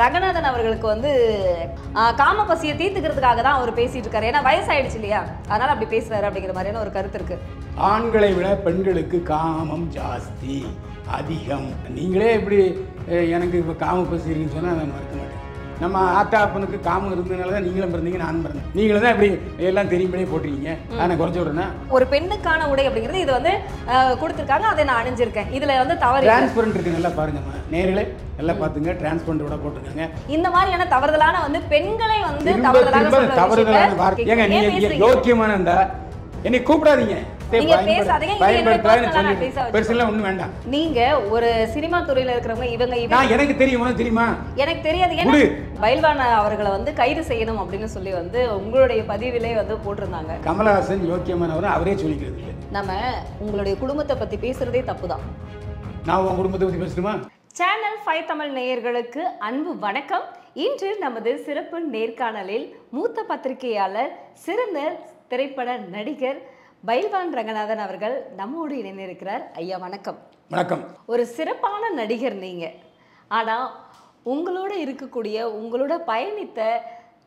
ரங்கநாதன் அவர்களுக்கு வந்து காம பசியை தீர்த்துக்கிறதுக்காக தான் அவர் பேசிட்டு இருக்காரு. ஏன்னா வயசாயிடுச்சு இல்லையா? அதனால அப்படி பேசுறாரு அப்படிங்கிற மாதிரியான ஒரு கருத்து இருக்கு. ஆண்களை விட பெண்களுக்கு காமம் ஜாஸ்தி அதிகம். நீங்களே இப்படி எனக்கு இப்போ காம பசி இருக்குன்னு சொன்னால் நான் மறுக்க நம்ம ஆத்தா அப்பனுக்கு காமம் இருந்ததுனால தான் நீங்களும் பிறந்தீங்க நான் பிறந்தேன். நீங்களும் தான் இப்படி எல்லாம் தெரியும்படியே போட்டிருக்கீங்க. நான் குறைச்சி விட்றேன்னா ஒரு பெண்ணுக்கான உடை அப்படிங்கிறது இது வந்து கொடுத்திருக்காங்க அதை நான் அணிஞ்சிருக்கேன். இதுல வந்து தவறு. டிரான்ஸ்பரண்ட் இருக்கு நல்லா பாருங்கம்மா நேர்களே நல்லா பார்த்துங்க. டிரான்ஸ்பரண்டோட போட்டிருக்காங்க. இந்த மாதிரியான தவறுதலான வந்து பெண்களை வந்து தவறுதலான விஷயத்தை வார்த்தை ஏங்க நீங்க? யோக்கியமான இருந்தா என்னை கூப்பிடாதீங்க. நீங்க ஒரு சினிமா துறையில இருக்கிறவங்க இவங்க நான் எனக்கு தெரியும் தெரியுமா? எனக்கு தெரியாது. ஏன்னா. பயில்வான் அவர்களை வந்து கைது செய்யணும் அப்படின்னு சொல்லி வந்து உங்களுடைய பதிவிலே வந்து போட்டிருந்தாங்க. கமலஹாசன் யோக்கியமானவர் அவரே சொல்லிக்கிறது. நம்ம உங்களுடைய குடும்பத்தை பத்தி பேசுறதே நான் உன் குடும்பத்தை பற்றி பேசணுமா? சேனல் ஃபைவ் தமிழ் நேயர்களுக்கு அன்பு வணக்கம். இன்று நமது சிறப்பு நேர்காணலில் மூத்த பத்திரிகையாளர் சிறந்த திரைப்பட நடிகர் பைல்வான் ரங்கநாதன் அவர்கள் நம்மோடு இணைந்திருக்கிறார். ஐயா வணக்கம். வணக்கம். ஒரு சிறப்பான நடிகர் நீங்க. ஆனா உங்களோட இருக்கக்கூடிய உங்களோட பயணித்த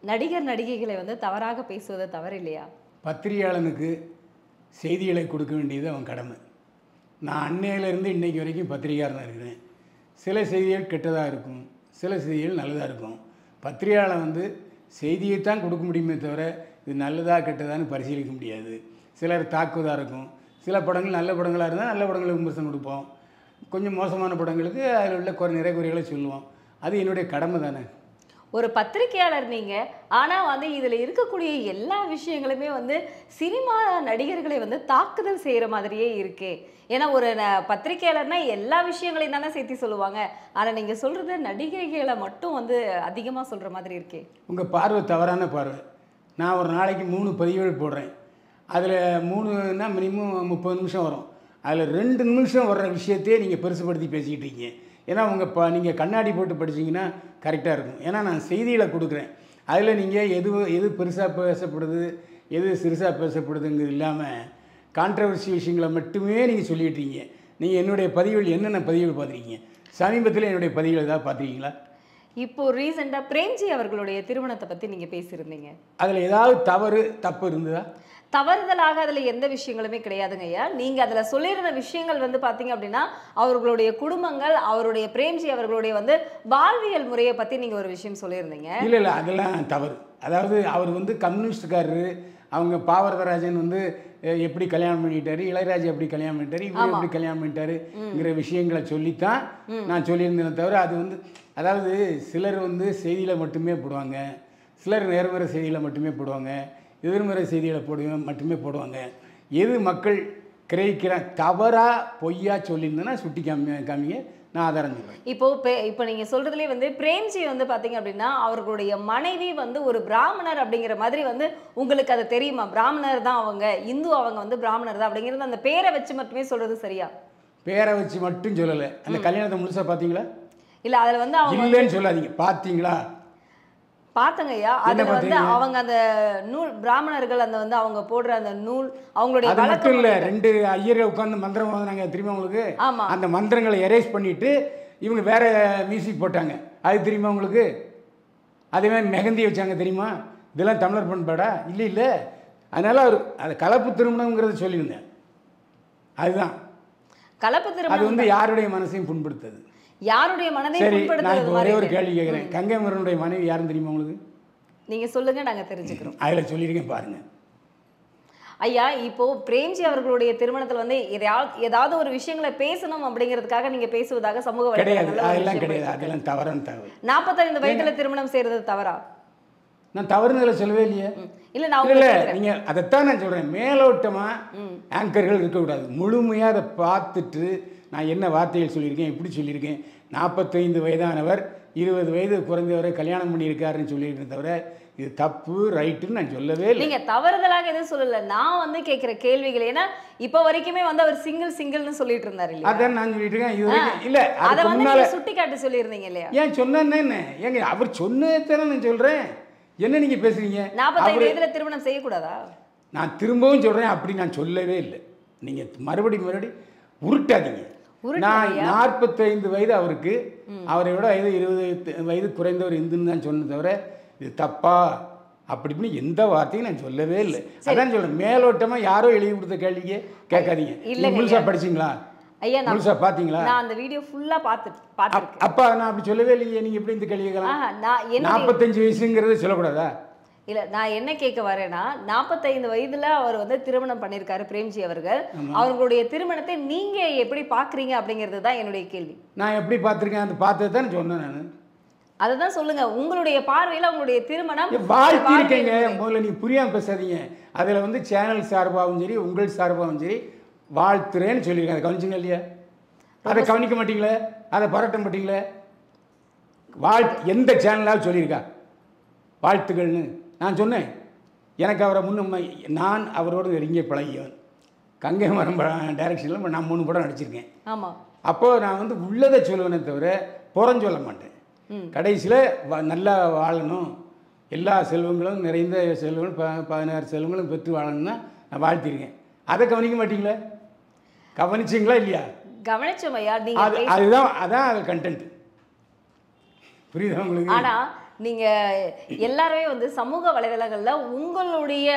நடிகர் நடிகைகளை வந்து தவறாக பேசுவது தவறு இல்லையா பத்திரிகையாளனுக்கு செய்திகளை கொடுக்க வேண்டியது அவன் கடமை. நான் அன்னையிலேருந்து இன்னைக்கு வரைக்கும் பத்திரிகையாளனாக இருக்கிறேன். சில செய்திகள் கெட்டதாக இருக்கும் சில செய்திகள் நல்லதாக இருக்கும். பத்திரிகையாளன் வந்து செய்தியைத்தான் கொடுக்க முடியுமே தவிர இது நல்லதா கெட்டதான்னு பரிசீலிக்க முடியாது. சிலர் தாக்குவதாக இருக்கும். சில படங்கள் நல்ல படங்களாக இருந்தால் நல்ல படங்களுக்கு விமர்சனம் கொடுப்போம். கொஞ்சம் மோசமான படங்களுக்கு அதில் உள்ள குறை நிறை குறைகளை சொல்லுவோம். அது என்னுடைய கடமை தானே. ஒரு பத்திரிகையாளர் நீங்க ஆனா வந்து இதுல இருக்கக்கூடிய எல்லா விஷயங்களுமே வந்து சினிமா நடிகர்களை வந்து தாக்குதல் செய்யற மாதிரியே இருக்கே. ஏன்னா ஒரு பத்திரிகையாளர்னா எல்லா விஷயங்களையும் தானே சேர்த்து சொல்லுவாங்க. ஆனா நீங்க சொல்றது நடிகைகளை மட்டும் வந்து அதிகமா சொல்ற மாதிரி இருக்கே. உங்கள் பார்வை தவறான பார்வை. நான் ஒரு நாளைக்கு மூணு பதிவுகள் போடுறேன். அதில் மூணுன்னா மினிமம் முப்பது நிமிஷம் வரும். அதில் ரெண்டு நிமிஷம் வர்ற விஷயத்தையே நீங்கள் பெருசுப்படுத்தி பேசிக்கிட்டு இருக்கீங்க. ஏன்னா உங்கள் ப நீங்கள் கண்ணாடி போட்டு படிச்சிங்கன்னா கரெக்டாக இருக்கும். ஏன்னா நான் செய்திகளை கொடுக்குறேன். அதில் நீங்கள் எது எது பெருசாக பேசப்படுது எது சிறுசாக பேசப்படுதுங்கிறது இல்லாமல் கான்ட்ரவர்சி விஷயங்களை மட்டுமே நீங்கள் சொல்லிட்டு இருக்கீங்க. நீங்கள் என்னுடைய பதிவுகள் என்னென்ன பதிவுகள் பார்த்துருக்கீங்க? சமீபத்தில் என்னுடைய பதிவுகள் ஏதாவது பார்த்துருக்கீங்களா? இப்போ ரீசெண்டா பிரேம்ஜி அவர்களுடைய திருமணத்தை பத்தி நீங்க பேசியிருந்தீங்க. அதில் ஏதாவது தவறு தப்பு இருந்ததா? தவறுதலாக அதுல எந்த விஷயங்களுமே கிடையாதுங்க ஐயா. நீங்க அதுல சொல்லியிருந்த விஷயங்கள் வந்து பாத்தீங்க அப்படின்னா அவர்களுடைய குடும்பங்கள் அவருடைய பிரேம்ஜி அவர்களுடைய வந்து வாழ்வியல் முறையை பத்தி நீங்க ஒரு விஷயம் சொல்லியிருந்தீங்க. இல்லை இல்லை அதெல்லாம் தவறு. அதாவது அவர் வந்து கம்யூனிஸ்டுக்காரரு அவங்க பாவரதராஜன் வந்து எப்படி கல்யாணம் பண்ணிட்டாரு இளையராஜா எப்படி கல்யாணம் பண்ணிட்டாரு இவர் எப்படி கல்யாணம் பண்ணிட்டாருங்கிற விஷயங்களை சொல்லித்தான் நான் சொல்லியிருந்தேனே தவிர அது வந்து அதாவது சிலர் வந்து செய்தியில் மட்டுமே போடுவாங்க. சிலர் நேர்மறை செய்தியில் மட்டுமே போடுவாங்க. எதிர்மறை செய்திகளை போடுவாங்க மட்டுமே போடுவாங்க. எது மக்கள் கிரகிக்கிற தவறாக பொய்யா சொல்லியிருந்தேன்னா சுட்டி காமி காமிங்க. நான் ஆதாரம் சொல்கிறேன் இப்போ இப்போ நீங்க சொல்றதுலயே வந்து பிரேம்ஜி வந்து பாத்தீங்க அப்படின்னா அவர்களுடைய மனைவி வந்து ஒரு பிராமணர் அப்படிங்கிற மாதிரி வந்து உங்களுக்கு அது தெரியுமா? பிராமணர் தான் அவங்க இந்து அவங்க வந்து பிராமணர் தான் அப்படிங்கிறது அந்த பேரை வச்சு மட்டுமே சொல்றது சரியா? பேரை வச்சு மட்டும் சொல்லலை. அந்த கல்யாணத்தை முழுசாக பார்த்தீங்களா இல்ல அதுல வந்து அவங்க இல்லைன்னு சொல்லாதீங்க. பார்த்தீங்களா பாத்தங்க ஐயா அதுல வந்து? அவங்க அந்த நூல் பிராமணர்கள் அந்த வந்து அவங்க போடுற அந்த நூல் அவங்களுடைய அது வழக்கம் இல்லை ரெண்டு ஐயரை உட்காந்து மந்திரம் ஓதுனாங்க தெரியுமா உங்களுக்கு? ஆமா. அந்த மந்திரங்களை எரேஸ் பண்ணிட்டு இவங்க வேற மியூசிக் போட்டாங்க. அது தெரியுமா உங்களுக்கு? அதே மாதிரி மெஹந்தி வச்சாங்க தெரியுமா? இதெல்லாம் தமிழர் பண்பாடா? இல்லை இல்லை. அதனால அவர் அது கலப்பு திருமணங்கிறத சொல்லியிருந்தேன். அதுதான். கலப்பு அது திருமணம் வந்து யாருடைய மனசையும் புண்படுத்தது. யாருடைய மனதை புண்படுத்துறது ஒரே ஒரு. கேள்வி கேட்குறேன். கங்கை மரனுடைய மனைவி யாருன்னு தெரியுமா உங்களுக்கு? நீங்க சொல்லுங்க நாங்க தெரிஞ்சுக்கிறோம். அதில் சொல்லியிருக்கேன் பாருங்கள் ஐயா இப்போ பிரேம்ஜி அவர்களுடைய திருமணத்துல வந்து எதையாவது ஏதாவது ஒரு விஷயங்களை பேசணும் அப்படிங்கிறதுக்காக நீங்க பேசுவதாக சமூக ஒரு அதெல்லாம் கிடையாது. அதெல்லாம் தவறான தகவல். 45 வயதுல திருமணம் செய்யறது தவறா? நான் தவறுனதில் சொல்லவே இல்லையே. இல்ல நான் இல்ல உங்களுக்கு இல்ல சொல்றேன். நீங்க அதைத்தான் நான் சொல்றேன். மேலோட்டமா ஆங்கர்கள் இருக்கக்கூடாது. முழுமையாக அதை பார்த்துட்டு நான் என்ன வார்த்தைகள் சொல்லியிருக்கேன் எப்படி சொல்லியிருக்கேன். நாற்பத்தைந்து வயதானவர் இருபது வயது குறைந்தவரை கல்யாணம் பண்ணியிருக்காருன்னு சொல்லியிருக்கேன் தவிர இது தப்பு ரைட்டுன்னு நான் சொல்லவே இல்லை. நீங்க தவறுதலாக எதுவும் சொல்லல. நான் வந்து கேட்கிற கேள்விகள் ஏன்னா இப்ப வரைக்குமே வந்து அவர் சிங்கிள் சிங்கிள்னு சொல்லிட்டு இருந்தாரு இல்லையா? அதான் நான் சொல்லிட்டு இருக்கேன். இது வரைக்கும் இல்லை அத வந்து முன்னால நீங்க சுட்டி காட்டி சொல்லியிருந்தீங்க இல்லையா? ஏன் சொன்னேன்னு என்ன? ஏங்க அவர் சொன்னதானே நான் சொல்றேன். என்ன நீங்க பேசுறீங்க? 45 அவரு- வயதுல திருமணம் செய்யக்கூடாதா? நான் திரும்பவும் சொல்றேன் அப்படி நான் சொல்லவே இல்லை. நீங்க மறுபடியும் மறுபடி உருட்டாதீங்க. நான்? நாற்பத்தைந்து வயது அவருக்கு. அவரை விட வயது இருபது வயது குறைந்தவர் இந்துன்னு தான் சொன்ன தவிர இது தப்பா? அப்படி இப்படின்னு எந்த வார்த்தையும் நான் சொல்லவே இல்லை. அதான் சொல்றேன் மேலோட்டமா யாரோ எழுதி கொடுத்த கேள்விக்கு கேட்காதீங்க. நீங்க முழுசா படிச்சீங்களா? ஐயா நான் முழுசா பாத்தீங்களா? நான் அந்த வீடியோ ஃபுல்லா பார்த்து பார்த்துருக்கேன் அப்பா நான் அப்படி சொல்லவே இல்லையே நீங்க எப்படி இந்த கேள்வி கேட்கலாம்? நான் நாற்பத்தஞ்சு வயசுங்கிறது சொல்லக்கூடாதா? இல்ல நான் என்ன கேட்க வரேன்னா நாற்பத்தைந்து வயதுல அவர் வந்து திருமணம் பண்ணியிருக்காரு பிரேம்ஜி அவர்கள். அவர்களுடைய திருமணத்தை நீங்க எப்படி பாக்குறீங்க அப்படிங்கிறது தான் என்னுடைய கேள்வி. நான் எப்படி பார்த்துருக்கேன் அந்த பார்த்தது தான் சொன்னேன் நான். அதை தான் சொல்லுங்க. உங்களுடைய பார்வையில உங்களுடைய திருமணம் வாழ்த்தி இருக்கேங்க. முதல்ல நீ புரியாம பேசாதீங்க. அதில் வந்து சேனல் சார்பாகவும் சரி உங்கள் சார்பாகவும் சரி வாழ்த்துறேன்னு சொல்லியிருக்கேன் அதை கவனிச்சுங்க இல்லையா? அதை கவனிக்க மாட்டீங்களே? அதை பரட்ட மாட்டீங்களே? வாழ் எந்த சேனலாவது சொல்லியிருக்கா? வாழ்த்துக்கள்னு. நான் சொன்னேன் எனக்கு அவரை முன்ன நான் அவரோடு நெருங்கிய பழகியவன் கங்கை மரம் டைரக்ஷனில் நான் மூணு படம் நடிச்சிருக்கேன். ஆமா. அப்போது நான் வந்து உள்ளதை சொல்லுவேனே தவிர புறம் சொல்ல மாட்டேன். கடைசியில் நல்லா வாழணும். எல்லா செல்வங்களும் நிறைந்த செல்வங்களும் ப பதினாறு செல்வங்களும் பெற்று வாழணும்னா நான் வாழ்த்திருக்கேன். அதை கவனிக்க மாட்டீங்களா? கவனிச்சிங்களா இல்லையா? கவனிச்சோம் அதுதான் அதான் அது கண்டென்ட் புரியுதா உங்களுக்கு? ஆனா நீங்க எல்லாருமே வந்து சமூக வலைதளங்கள்ல உங்களுடைய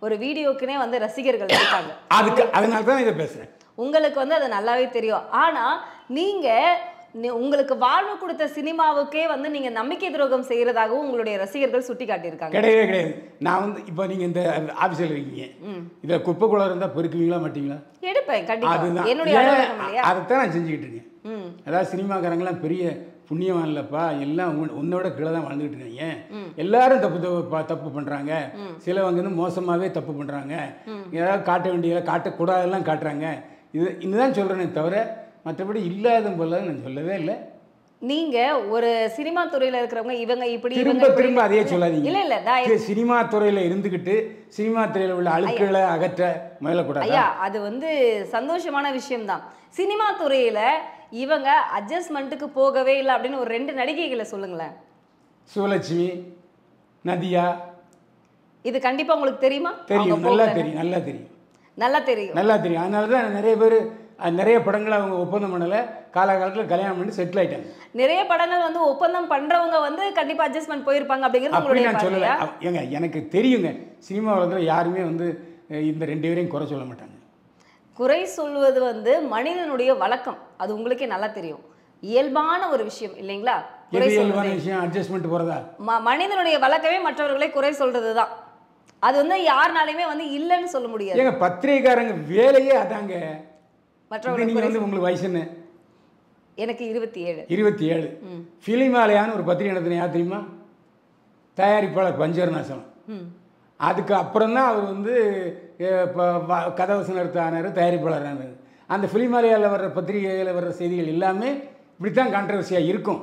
ஒரு வீடியோக்குனே வந்து ரசிகர்கள் இருக்காங்க. அதுக்கு அதனால தான் இதை பேசுகிறேன் உங்களுக்கு வந்து அது நல்லாவே தெரியும். ஆனா நீங்க நீ- உங்களுக்கு வாழ்வு கொடுத்த சினிமாவுக்கே வந்து நீங்க நம்பிக்கை துரோகம் செய்யறதாகவும் உங்களுடைய ரசிகர்கள் சுட்டி காட்டியிருக்காங்க கிடையவே கிடையாது. நான் வந்து இப்போ நீங்கள் இந்த ஆஃபீஸில் இருக்கீங்க. இதில் குப்பைக்குள்ள இருந்தால் பெருக்குவீங்களா மாட்டீங்களா? எடுப்பேன் கண்டிப்பா. அதுதான். என்னுடைய அதைத்தான் நான் செஞ்சுக்கிட்டு இருக்கேன். அதாவது சினிமாக்காரங்களாம் பெரிய புண்ணியவான் இல்லைப்பா. எல்லாம் உன்- உன்னோட கீழே தான் வாழ்ந்துகிட்டு இருக்காங்க. எல்லாரும் தப்பு தப்பு தப்பு பண்ணுறாங்க சிலவங்க வந்து மோசமாகவே தப்பு பண்ணுறாங்க ஏதாவது காட்ட வேண்டிய காட்டக்கூடாதெல்லாம் காட்டுறாங்க. இது இதுதான் சொல்கிறேனே தவிர மற்றபடி இல்லாத போல நான் சொல்லவே இல்லை. நீங்க ஒரு சினிமா துறையில இருக்கிறவங்க இவங்க இப்படி திரும்ப திரும்ப அதையே சொல்லாதீங்க. இல்ல இல்ல சினிமா துறையில் இருந்துக்கிட்டு சினிமா துறையில் உள்ள அழுக்குகளை அகற்ற முயலக்கூடாது? ஐயா அது வந்து சந்தோஷமான விஷயம்தான். சினிமா துறையில இவங்க அட்ஜஸ்ட்மெண்ட்டுக்கு போகவே இல்லை அப்படின்னு ஒரு ரெண்டு நடிகைகளை சொல்லுங்களேன். சுவலட்சுமி நதியா. இது கண்டிப்பா உங்களுக்கு தெரியுமா? தெரியும் நல்லா. தெரியும் நல்லா தெரியும். நல்லா தெரியும். நல்லா தெரியும். அதனால தான் நிறைய பேர் நிறைய படங்களை அவங்க ஒப்பந்தம் பண்ணலை. காலகாலத்தில் கல்யாணம் பண்ணி செட்டில் ஆயிட்டாங்க. நிறைய படங்கள் வந்து ஒப்பந்தம் பண்றவங்க வந்து கண்டிப்பா அட்ஜஸ்ட்மெண்ட் போயிருப்பாங்க அப்படிங்கிறது அப்படி நான் சொல்லலை. ஏங்க எனக்கு தெரியுங்க. சினிமா உலகத்தில் யாருமே வந்து இந்த ரெண்டு பேரையும் குறை சொல்ல மாட்டாங்க. குறை சொல்வது வந்து மனிதனுடைய வழக்கம். அது உங்களுக்கே நல்லா தெரியும். இயல்பான ஒரு விஷயம் இல்லைங்களா? மனிதனுடைய வழக்கமே மற்றவர்களை குறை சொல்றது தான் அது வந்து யாருனாலையுமே வந்து இல்லைன்னு சொல்ல முடியாது. ஏங்க பத்திரிகைக்காரங்க வேலையே அதாங்க. குறை வந்து உங்களுக்கு வயசு என்ன? எனக்கு இருபத்தி ஏழு இருபத்தி ஏழு ஃபிலிமாலயான்னு ஒரு பத்திரிகை நடத்தின யார் தெரியுமா? தயாரிப்பாளர் பஞ்சர்நாசனம் அதுக்கு அப்புறம் தான் அவர் வந்து இப்போ கதவசனர்த்த ஆனார் தயாரிப்பாளர் ஆனார். அந்த ஃபிலிமாலயாவில் வர்ற பத்திரிகையில் வர்ற செய்திகள் எல்லாமே இப்படி தான் கான்ட்ரவர்சியாக இருக்கும்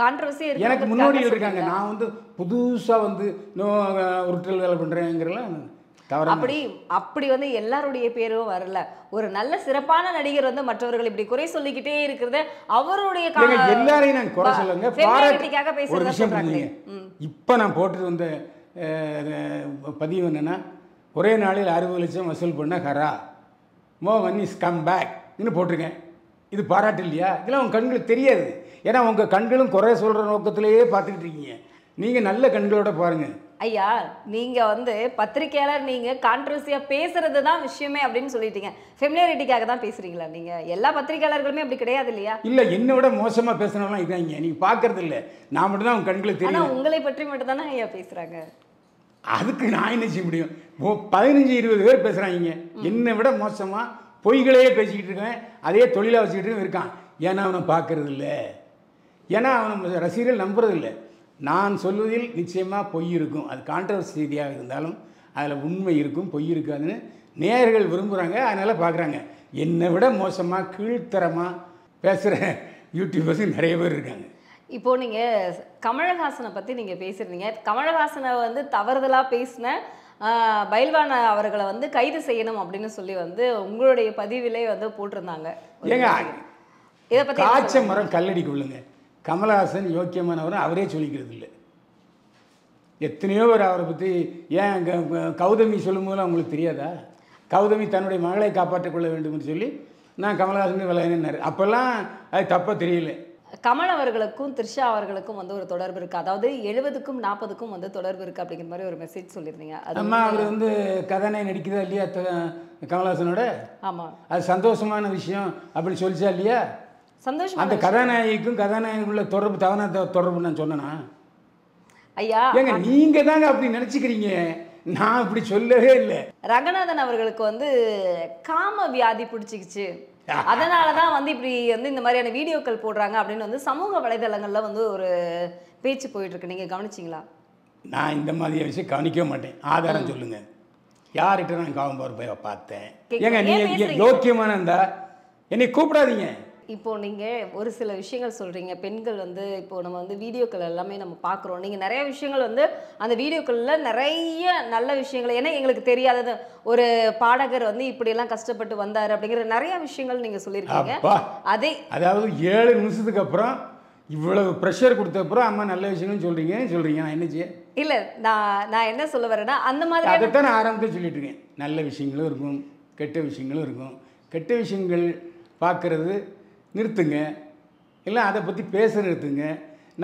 கான்ட்ரவர்சி எனக்கு முன்னோடிகள் இருக்காங்க. நான் வந்து புதுசாக வந்து உருட்டல் வேலை பண்ணுறேங்கிறலாம் அப்படி அப்படி வந்து எல்லாருடைய பேரும் வரல. ஒரு நல்ல சிறப்பான நடிகர் வந்து மற்றவர்கள் இப்படி குறை சொல்லிக்கிட்டே இருக்கிறது அவருடைய எல்லாரையும் நான் குறை சொல்லுங்க ஒரு விஷயம். இப்போ நான் போட்டுட்டு வந்த பதிவு என்னன்னா ஒரே நாளில் அறுபது லட்சம் வசூல் பண்ண ஹரா. மோ மன் இஸ் கம் பேக் இன்னும் போட்டிருக்கேன். இது பாராட்டு இல்லையா இதெல்லாம் உங்கள் கண்களுக்கு தெரியாது. ஏன்னா உங்கள் கண்களும் குறை சொல்கிற நோக்கத்திலேயே பார்த்துக்கிட்டு இருக்கீங்க. நீங்கள் நல்ல கண்களோட பாருங்கள் ஐயா நீங்க வந்து பத்திரிக்கையாளர் நீங்க கான்ட்ரவர்சியா பேசுறது தான் விஷயமே அப்படின்னு சொல்லிட்டீங்க. ஃபெமிலியாரிட்டிக்காக தான் பேசுறீங்களா நீங்க? எல்லா பத்திரிக்கையாளர்களுமே அப்படி கிடையாது இல்லையா? இல்லை என்னை விட மோசமாக பேசுனவங்களாம் இதாங்க நீங்கள் பார்க்கறது இல்லை நான் மட்டும்தான் உங்கள் கண்களுக்கு தெரியும். உங்களை பற்றி மட்டும் தானே ஐயா பேசுறாங்க? அதுக்கு நான் என்ன செய்ய முடியும்? ஓ பதினஞ்சு இருபது பேர் பேசுகிறாங்க என்னை விட மோசமாக பொய்களையே பேசிக்கிட்டு இருக்கேன் அதே தொழிலாக வச்சுக்கிட்டு இருக்கான். ஏன்னா அவனை பார்க்கறது இல்லை. ஏன்னா அவனை ரசிகர்கள் நம்புறதில்லை நான் சொல்வதில் நிச்சயமாக பொய் இருக்கும். அது கான்ட்ரவர்சி செய்தியாக இருந்தாலும் அதில் உண்மை இருக்கும் பொய் இருக்காதுன்னு நேயர்கள் விரும்புகிறாங்க அதனால் பார்க்குறாங்க. என்னை விட மோசமாக கீழ்த்தரமாக பேசுகிற யூடியூபர்ஸும் நிறைய பேர் இருக்காங்க. இப்போ நீங்க கமலஹாசனை பத்தி நீங்க பேசுறீங்க கமலஹாசனை வந்து தவறுதலா பேசின பைல்வான் அவர்களை வந்து கைது செய்யணும் அப்படின்னு சொல்லி வந்து உங்களுடைய பதிவிலே வந்து போட்டிருந்தாங்க. ஏங்க இதை பத்தி என்ன காய்ச்ச மரம் கல்லடி கொள்ளுங்க கமலஹாசன் யோக்கியமானவர் அவரே சொல்லிக்கிறது இல்லை. எத்தனையோ பேர் அவரை பற்றி ஏன் கௌதமி சொல்லும்போது அவங்களுக்கு தெரியாதா? கௌதமி தன்னுடைய மகளை காப்பாற்றிக் கொள்ள வேண்டும் என்று சொல்லி நான் கமலஹாசன் விளையாடினார் அப்போல்லாம் அது தப்பாக தெரியல. கமல் அவர்களுக்கும் த்ரிஷா அவர்களுக்கும் வந்து ஒரு தொடர்பு இருக்கு. அதாவது எழுபதுக்கும் நாற்பதுக்கும் வந்து தொடர்பு இருக்கு அப்படிங்கிற மாதிரி ஒரு மெசேஜ் சொல்லியிருந்தீங்க. அம்மா அவர் வந்து கதாநாயகி நடிக்குதா இல்லையா கமலஹாசனோட? ஆமா. அது சந்தோஷமான விஷயம் அப்படி சொல்லிச்சா இல்லையா? சந்தோஷமா அந்த கதாநாயகிக்கும் கதாநாயகனுக்குள்ள தொடர்பு தவறான தொடர்பு நான் சொன்னேனா? ஐயா ஏங்க நீங்க தாங்க அப்படி நினைச்சுக்கிறீங்க. நான் அப்படி சொல்லவே இல்லை. ரங்கநாதன் அவர்களுக்கு வந்து காம வியாதி பிடிச்சிக்கிச்சு. அதனால தான் வந்து இப்படி வந்து இந்த மாதிரியான வீடியோக்கள் போடுறாங்க அப்படின்னு வந்து சமூக வலைதளங்கள்ல வந்து ஒரு பேச்சு போயிட்டு இருக்கு நீங்க கவனிச்சிங்களா? நான் இந்த மாதிரி விஷயம் கவனிக்கவே மாட்டேன். ஆதாரம் சொல்லுங்க. யார்கிட்ட நான் காவம்பவர் போய் பார்த்தேன். ஏங்க நீங்க? யோக்கியமான இருந்தா என்னை கூப்பிடாதீங்க. இப்போ நீங்க ஒரு சில விஷயங்கள் சொல்றீங்க. பெண்கள் வந்து இப்போ நம்ம வந்து வீடியோக்கள் எல்லாமே நம்ம பார்க்குறோம் நீங்க நிறைய விஷயங்கள் வந்து அந்த வீடியோக்கள்ல நிறைய நல்ல விஷயங்கள் ஏன்னா எங்களுக்கு தெரியாதது. ஒரு பாடகர் வந்து இப்படியெல்லாம் கஷ்டப்பட்டு வந்தாரு அப்படிங்கிற நிறைய விஷயங்கள் நீங்க சொல்லியிருக்கீங்க. அதே அதாவது ஏழு நிமிஷத்துக்கு அப்புறம் இவ்வளவு ப்ரெஷர் கொடுத்த அப்புறம் அம்மா நல்ல விஷயங்கள்னு சொல்றீங்க சொல்றீங்க. நான் என்ன செய்ய? இல்ல நான் நான் என்ன சொல்ல வரேன்னா அந்த மாதிரி அதைத்தான் நான் ஆரம்பத்தில் சொல்லிட்டு இருக்கேன். நல்ல விஷயங்களும் இருக்கும் கெட்ட விஷயங்களும் இருக்கும். கெட்ட விஷயங்கள் பார்க்கறது நிறுத்துங்க. இல்லை அதை பற்றி பேச நிறுத்துங்க.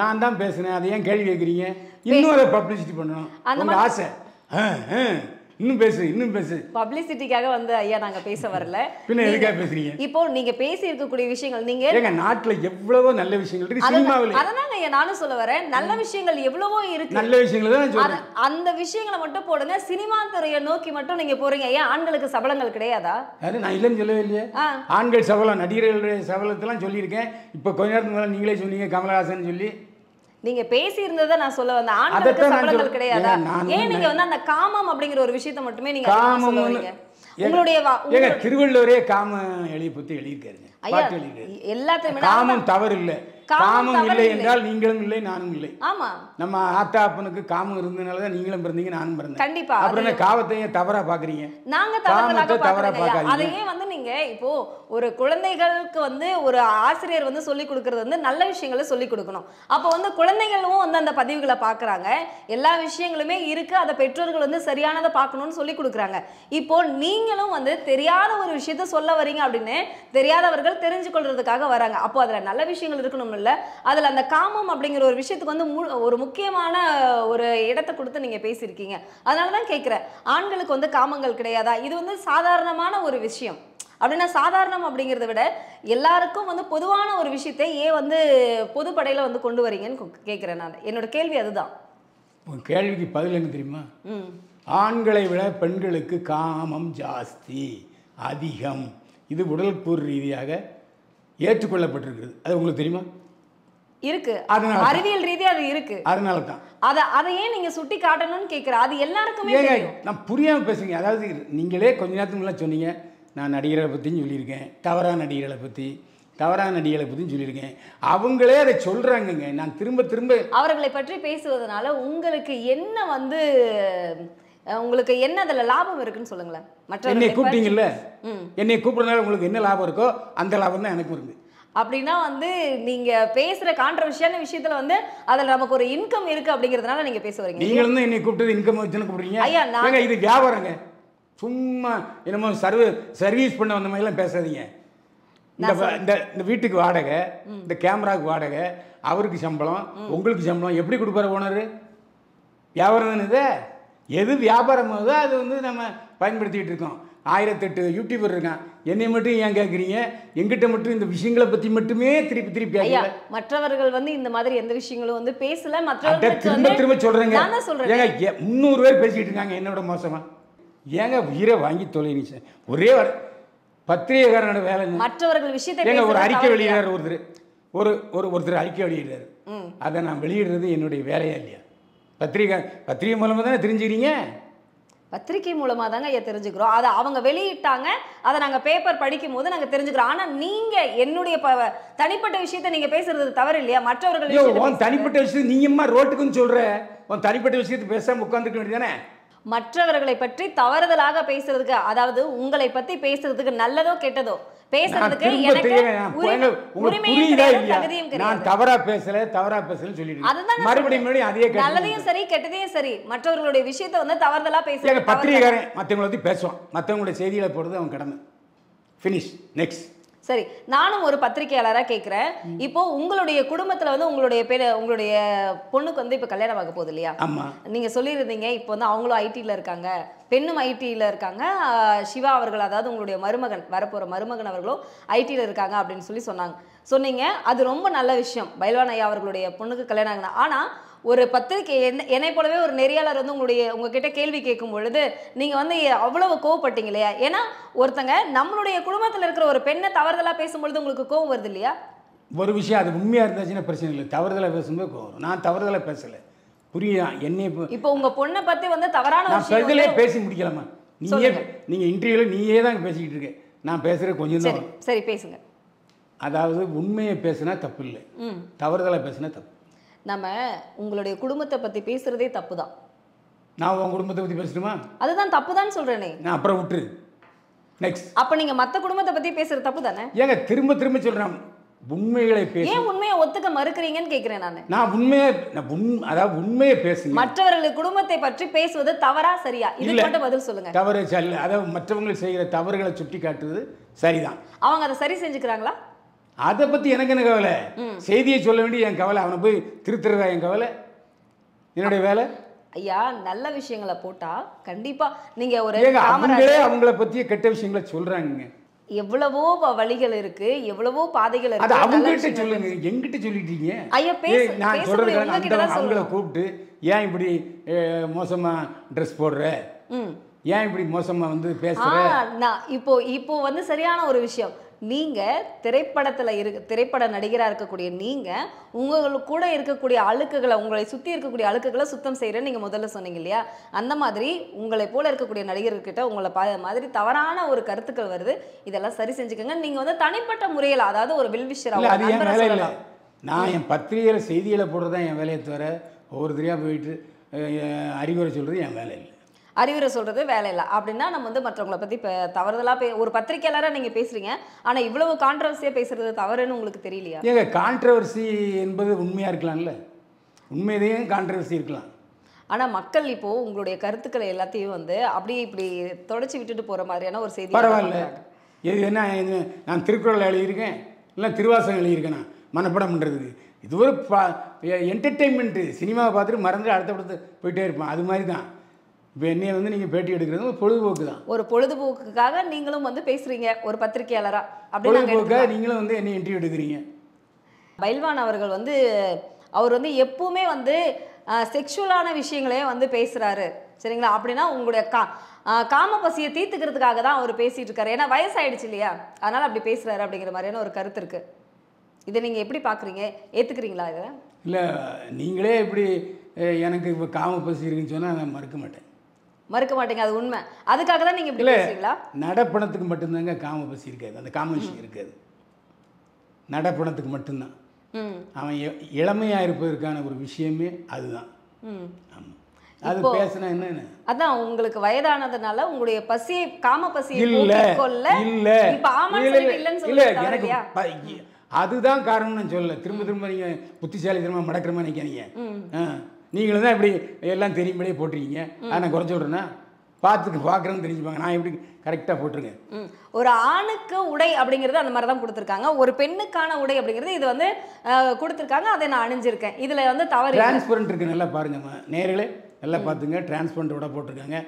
நான் தான் பேசுனேன். அதை ஏன் கேள்வி கேட்குறீங்க இன்னும் அதை பப்ளிசிட்டி பண்ணணும். அந்த ஆசை. இன்னும் பேசு இன்னும் பேசு. பப்ளிசிட்டிக்காக வந்து ஐயா நாங்க பேச வரல. பின்ன எதுக்காக பேசுறீங்க? இப்போ நீங்க பேசி இருக்கக்கூடிய விஷயங்கள் நீங்க ஏங்க நாட்டில் எவ்வளவோ நல்ல விஷயங்கள் இருக்கு சினிமாவில் அதான் ஐயா நானும் சொல்ல வரேன். நல்ல விஷயங்கள் எவ்வளவோ இருக்கு. நல்ல விஷயங்களை தான் சொல்றேன். அந்த விஷயங்களை மட்டும் போடுங்க. சினிமா துறையை நோக்கி மட்டும் நீங்க போறீங்க ஏன் ஆண்களுக்கு சபலங்கள் கிடையாதா? அது நான் இல்லைன்னு சொல்லவே இல்லையே. ஆண்கள் சபலம் நடிகர்களுடைய சபலத்தெல்லாம் சொல்லியிருக்கேன். இப்போ கொஞ்ச நேரத்துக்கு நீங்களே சொன்னீங்க கமலஹாசன் சொல்லி. நீங்க பேசி இருந்ததை நான் சொல்ல வந்தேன். ஆண்களுக்கு சொல்ல- கிடையாதா? ஏன் நீங்க வந்து அந்த காமம் அப்படிங்கிற ஒரு விஷயத்தை மட்டுமே நீங்க காமம் உங்களுடைய ஏங்க திருவள்ளுவரே காம எளியை பற்றி எழுதியிருக்காருங்க. எல்லாத்தையுமே காமம் தவறு இல்லை காமம் இல்லை. என்றால் நீங்களும் இல்லை நானும் இல்லை. ஆமா. நம்ம ஆத்தா அப்பனுக்கு காமம் இருந்ததுனால தான் நீங்களும் பிறந்தீங்க நானும் பிறந்தேன். கண்டிப்பா. அப்புறம் என்ன தவறா பார்க்குறீங்க நாங்க காமத்தை தவறா பாக்குறோங்க. பார்க்காதீங்க. அதையே வந்து நீங்க இப்போ ஒரு குழந்தைகளுக்கு வந்து ஒரு ஆசிரியர் வந்து சொல்லி கொடுக்கறது வந்து நல்ல விஷயங்களை சொல்லி கொடுக்கணும். அப்போ வந்து குழந்தைகளும் வந்து அந்த பதிவுகளை பார்க்கறாங்க எல்லா விஷயங்களுமே இருக்கு. அதை பெற்றோர்கள் வந்து சரியானதை பார்க்கணும்னு சொல்லி கொடுக்குறாங்க. இப்போ நீங்களும் வந்து தெரியாத ஒரு விஷயத்த சொல்ல வரீங்க அப்படின்னு தெரியாதவர்கள் தெரிஞ்சு கொள்றதுக்காக வராங்க. அப்போ அதுல நல்ல விஷயங்கள் இருக்கணும் இல்ல அதுல அந்த காமம் அப்படிங்கிற ஒரு விஷயத்துக்கு வந்து ஒரு முக்கியமான ஒரு இடத்தை கொடுத்து நீங்க பேசியிருக்கீங்க. அதனால தான் கேட்குறேன் ஆண்களுக்கு வந்து காமங்கள் கிடையாதா? இது வந்து சாதாரணமான ஒரு விஷயம். அப்படின்னா சாதாரணம் அப்படிங்கிறத விட எல்லாருக்கும் வந்து பொதுவான ஒரு விஷயத்தை ஏன் வந்து பொதுப்படையில் வந்து கொண்டு வரீங்கன்னு கேட்குறேன் நான். என்னோட கேள்வி அதுதான். உன் கேள்விக்கு பதில் என்ன தெரியுமா? ஆண்களை விட பெண்களுக்கு காமம் ஜாஸ்தி அதிகம். இது உடல்கூறு ரீதியாக ஏற்றுக்கொள்ளப்பட்டிருக்கிறது. அது உங்களுக்கு தெரியுமா? இருக்கு. அறிவியல் ரீதியா அது இருக்கு. அதனால தான் அதை அதை ஏன் நீங்க சுட்டி காட்டணும்னு கேட்குறேன் அது எல்லாருக்குமே நான் புரியாமல் பேசுங்க அதாவது நீங்களே கொஞ்ச நேரத்துக்கு முன்னாடி சொன்னீங்க. நான் நடிகர்களை பற்றியும் சொல்லியிருக்கேன். தவறான நடிகர்களை பற்றி தவறான நடிகர்களை பற்றியும் சொல்லியிருக்கேன். அவங்களே அதை சொல்கிறாங்கங்க நான் திரும்ப திரும்ப அவர்களை பற்றி பேசுவதனால உங்களுக்கு என்ன வந்து உங்களுக்கு என்ன அதுல லாபம் இருக்குன்னு சொல்லுங்களேன். என்னை மற்றவர்களை பற்றி- கூப்பிட்டீங்கல்ல என்னை கூப்பிட்றதுனால உங்களுக்கு என்ன லாபம் இருக்கோ அந்த லாபம் தான் எனக்கும் இருக்குது அப்படின்னா வந்து நீங்க பேசுற கான்ட்ரவர்ஷியான விஷயத்துல வந்து அதுல நமக்கு ஒரு இன்கம் இருக்கு அப்படிங்கறதுனால நீங்க பேச வரீங்க. நீங்களும் தான் என்னை கூப்பிட்டது இன்கம் வச்சுன்னு கூப்பிடுறீங்க? ஐயா, நான்- இது வியாபாரங்க. சும்மா என்னமோ சர்வ சர்வீஸ் பண்ண வந்த மாதிரிலாம் பேசாதீங்க. இந்த இந்த வீட்டுக்கு வாடகை இந்த கேமராவுக்கு வாடகை அவருக்கு சம்பளம் உங்களுக்கு சம்பளம் எப்படி கொடுப்பாரு ஓனரு? வியாபாரம் தானே இது? எது வியாபாரம் அது வந்து நம்ம பயன்படுத்திக்கிட்டு இருக்கோம். ஆயிரத்தெட்டு யூடியூபர் இருக்கான் என்னை மட்டும் ஏன் கேட்குறீங்க எங்கிட்ட மட்டும் இந்த விஷயங்களை பற்றி மட்டுமே திருப்பி திருப்பி ஐயா மற்றவர்கள் வந்து இந்த மாதிரி எந்த விஷயங்களும் வந்து பேசல. அட மற்றவர்களுக்கு திரும்ப திரும்ப சொல்றேன் ஏங்க முந்நூறு பேர் பேசிட்டு இருக்காங்க. என்னோட மோசமா? ஏங்க உயிரை வாங்கி தொலைனி சார் ஒரே வர பத்திரிகைக்காரனோட வேலை? மற்றவர்கள் விஷயத்தை ஏங்க ஒரு அறிக்கை? வெளியிடுறாரு ஒருத்தர். ஒரு ஒரு ஒருத்தர் அறிக்கை வெளியிடுறாரு. அதை நான் வெளியிடுறது என்னுடைய வேலையா இல்லையா? பத்திரிகை பத்திரிகை மூலமாக தானே தெரிஞ்சுக்கிறீங்க? பத்திரிகை மூலமா தாங்க ஐயா தெரிஞ்சுக்கிறோம். அதை அவங்க வெளியிட்டாங்க. அதை நாங்க பேப்பர் படிக்கும் போது நாங்க தெரிஞ்சுக்கிறோம். ஆனா நீங்க என்னுடைய ப- தனிப்பட்ட விஷயத்தை நீங்க பேசுறது தவறு இல்லையா மற்றவர்கள் தனிப்பட்ட விஷயம் நீங்கம்மா ரோட்டுக்குன்னு சொல்ற? உன் தனிப்பட்ட விஷயத்தை பேசாம உட்காந்துருக்க வேண்டியதானே மற்றவர்களை பற்றி தவறுதலாக பேசுறதுக்கு அதாவது உங்களை பத்தி பேசுறதுக்கு நல்லதோ கெட்டதோ பேசுறதுக்கு எனக்கு நான் தவறா பேசல தவறா பேசலன்னு சொல்லிட்டு மறுபடியும் மறுபடியும் அதே நல்லதையும் சரி கெட்டதையும் சரி. மற்றவர்களுடைய விஷயத்தை வந்து தவறுதலா பேசுறது பத்திரிகைக்காரன் மற்றவங்களை பற்றி பேசுவான். மற்றவங்களுடைய செய்திகளை போடுறது அவன் கடமை. ஃபினிஷ் நெக்ஸ்ட் சரி நானும் ஒரு பத்திரிகையாளரா கேக்குறேன். இப்போ உங்களுடைய குடும்பத்துல வந்து உங்களுடைய பேர் உங்களுடைய பொண்ணுக்கு வந்து இப்ப கல்யாணம் ஆக போகுது இல்லையா? ஆமாம் நீங்க சொல்லியிருந்தீங்க இப்போ வந்து அவங்களும் ஐடில இருக்காங்க. பெண்ணும் ஐடியில் இருக்காங்க. சிவா அவர்கள் அதாவது உங்களுடைய மருமகன் வரப்போகிற மருமகன் அவர்களும் ஐடியில் இருக்காங்க அப்படின்னு சொல்லி சொன்னாங்க. சொன்னீங்க. அது ரொம்ப நல்ல விஷயம். பைல்வான் ஐயா அவர்களுடைய பொண்ணுக்கு கல்யாணம் ஆகினா ஆனால் ஒரு பத்திரிகை என்ன என்னை போலவே ஒரு நெறியாளர் வந்து உங்களுடைய உங்ககிட்ட கேள்வி கேட்கும் பொழுது நீங்க வந்து அவ்வளவு கோவப்பட்டீங்க இல்லையா? ஏன்னா ஒருத்தங்க நம்மளுடைய குடும்பத்தில் இருக்கிற ஒரு பெண்ணை தவறுதலா பேசும்பொழுது உங்களுக்கு கோவம் வருது இல்லையா? ஒரு விஷயம் அது உண்மையாக இருந்துச்சுன்னா பிரச்சனை இல்லை. தவறுதலாக பேசும்போது கோவம் நான் தவறுதலாக பேசலை. புரியுதா? என்னை இப்போ உங்க பொண்ணை பத்தி வந்து தவறான பதிலே பேசி முடிக்கலாமா? நீயே சொல்லுங்க. நீங்கள் இன்டர்வியூவில் நீயே தான் பேசிக்கிட்டு இருக்க. நான் பேசுகிற கொஞ்சம் தான். சரி பேசுங்க. அதாவது உண்மையை பேசுனா தப்பு இல்லை. தவறுதலாக பேசுனா தப்பு. நம்ம உங்களுடைய குடும்பத்தை பத்தி பேசுறதே தப்பு தான் நான் உன் குடும்பத்தை பற்றி பேசணுமா? அதுதான் தப்பு தான் சொல்றேனே. நான் அப்புறம் விட்டுரு. நெக்ஸ்ட் அப்ப நீங்க மத்த குடும்பத்தை பத்தி பேசுறது தப்பு தானே ஏங்க திரும்ப திரும்ப சொல்கிறேன் உண்மைகளை பேசு ஏன் உண்மையை ஒத்துக்க மறுக்கிறீங்கன்னு கேக்குறேன் நான். நான் உண்மையை நான் உண் அதாவது உண்மையை பேசுங்க. மற்றவர்கள் குடும்பத்தை பற்றி பேசுவது தவறா சரியா? இல்ல. மட்டும் பதில் சொல்லுங்க. தவறு சல்ல அதாவது மற்றவங்க செய்கிற தவறுகளை சுட்டி காட்டுறது சரிதான். அவங்க அதை சரி செஞ்சுக்கிறாங்களா? அதை பற்றி எனக்கு என்ன கவலை? செய்தியை சொல்ல வேண்டிய என் கவலை. அவனை போய் திருத்துறதா என் கவலை? என்னுடைய வேலை? ஐயா நல்ல விஷயங்களை போட்டா கண்டிப்பா நீங்க ஒரு அவங்களே அவங்கள பற்றிய கெட்ட விஷயங்களை சொல்கிறாங்க எவ்வளவோ வழிகள் இருக்கு எவ்வளவோ பாதைகள் இருக்கு. அவங்ககிட்ட சொல்லுங்க. எங்கிட்ட சொல்லிட்டீங்க? ஐயா, பேசு- நான் தான் அவங்கள. கூப்பிட்டு ஏன் இப்படி மோசமா ட்ரெஸ் போடுற? ஏன் இப்படி மோசமா வந்து பேசுற? இப்போ இப்போ வந்து சரியான ஒரு விஷயம். நீங்க திரைப்படத்துல இருக்க திரைப்பட நடிகரா இருக்கக்கூடிய நீங்க உங்களுக்கு கூட இருக்கக்கூடிய அழுக்குகளை உங்களை சுத்தி இருக்கக்கூடிய அழுக்குகளை சுத்தம் செய்யறேன்னு நீங்க முதல்ல சொன்னீங்க இல்லையா? அந்த மாதிரி உங்களை போல இருக்கக்கூடிய நடிகர்கிட்ட உங்களை பா மாதிரி தவறான ஒரு கருத்துக்கள் வருது. இதெல்லாம் சரி செஞ்சுக்கோங்க. நீங்க வந்து தனிப்பட்ட முறையில் அதாவது ஒரு வில்விஷரா இல்ல ஒரு அது என் நண்பரா வேலை இல்லை. சொல்லலாம். நான் என் பத்திரிகையில் செய்திகளை போடுறது தான் என் வேலையை தவிர ஒவ்வொருத்தரையாக போயிட்டு அஹ், அறிவுரை சொல்றது என் வேலை இல்லை. அறிவுரை சொல்றது வேலை இல்லை. அப்படின்னா நம்ம வந்து மற்றவங்களை பத்தி இப்போ தவறுதலா பே ஒரு பத்திரிக்கையாளரா நீங்க பேசுறீங்க. ஆனா இவ்வளவு கான்ட்ரவர்சியா பேசுறது தவறுன்னு உங்களுக்கு தெரியலையா? ஏங்க கான்ட்ரவர்சி என்பது உண்மையாக இருக்கலாம்ல? உண்மையிலேயும் கான்ட்ரவர்சி இருக்கலாம். ஆனா மக்கள் இப்போ உங்களுடைய கருத்துக்களை எல்லாத்தையும் வந்து அப்படியே இப்படி தொடச்சி விட்டுட்டு போற மாதிரியான ஒரு செய்தி பரவாயில்ல. இது என்ன நான் திருக்குறள் எழுதியிருக்கேன்? இல்லை திருவாசகம் எழுதியிருக்கேன்? நான் மனப்படம் பண்ணுறதுக்கு இது ஒரு பா என்டர்டெயின்மெண்ட்டு சினிமாவை பார்த்துட்டு மறந்து அடுத்த படத்து போயிட்டே இருப்பான். அது மாதிரி தான் இப்போ என்னைய வந்து நீங்கள் பேட்டி எடுக்கிறது ஒரு பொழுதுபோக்கு தான். ஒரு பொழுதுபோக்குக்காக நீங்களும் வந்து பேசுறீங்க ஒரு நாங்க பொழுதுபோக்காக. நீங்களும் வந்து என்னை இன்டர்வியூ எடுக்கிறீங்க? பைல்வான் அவர்கள் வந்து அவர் வந்து எப்பவுமே வந்து செக்ஷுவலான விஷயங்களே வந்து பேசுறாரு. சரிங்களா? அப்படின்னா உங்களுடைய கா காம பசியை தீர்த்துக்கிறதுக்காக தான் அவர் பேசிட்டு இருக்காரு. ஏன்னா வயசாயிடுச்சு இல்லையா? அதனால அப்படி பேசுறாரு அப்படிங்கிற மாதிரியான ஒரு கருத்து இருக்கு. இதை நீங்க எப்படி பாக்குறீங்க? ஏத்துக்கிறீங்களா இதை? இல்லை நீங்களே இப்படி எனக்கு இப்போ காம பசி இருக்குன்னு சொன்னால் நான் மறுக்க மாட்டேன். மறுக்க மாட்டீங்க அது உண்மை. அதுக்காக தான் நீங்க இப்படி பேசுறீங்களா? நடப்பணத்துக்கு மட்டும்தாங்க காம பசி இருக்காது. அந்த காம விஷயம் இருக்காது. நடப்பணத்துக்கு மட்டும்தான். அவன் இளமையா இருப்பதற்கான ஒரு விஷயமே அதுதான். ஆமாம் அது பேசினா என்ன அதான் உங்களுக்கு வயதானதுனால உங்களுடைய பசியை காம பசியை இல்ல இல்ல. இப்ப சொல்லிட்டு இல்லைன்னு ப- அதுதான் காரணம் நான் சொல்லல. திரும்ப திரும்ப நீங்க புத்திசாலித்தனமா மடக்கிற மாதிரி நினைக்காதீங்க. நீங்களும் தான் இப்படி எல்லாம் தெரியும்படியே போட்டிருக்கீங்க. நான் குறைச்சி விட்றேன்னா பார்த்துக்கு பார்க்குறேன்னு தெரிஞ்சுப்பாங்க. நான் எப்படி கரெக்டாக போட்டிருக்கேன் ம். ஒரு ஆணுக்கு உடை அப்படிங்கிறது அந்த மாதிரி தான் கொடுத்துருக்காங்க. ஒரு பெண்ணுக்கான உடை அப்படிங்கிறது இது வந்து கொடுத்திருக்காங்க. அதை நான் அணிஞ்சிருக்கேன். இதுல வந்து தவறு. டிரான்ஸ்பரண்ட் இருக்கு. நல்லா பாருங்கம்மா நேர்களே நல்லா பார்த்துங்க. டிரான்ஸ்பரண்ட் விட போட்டிருக்காங்க.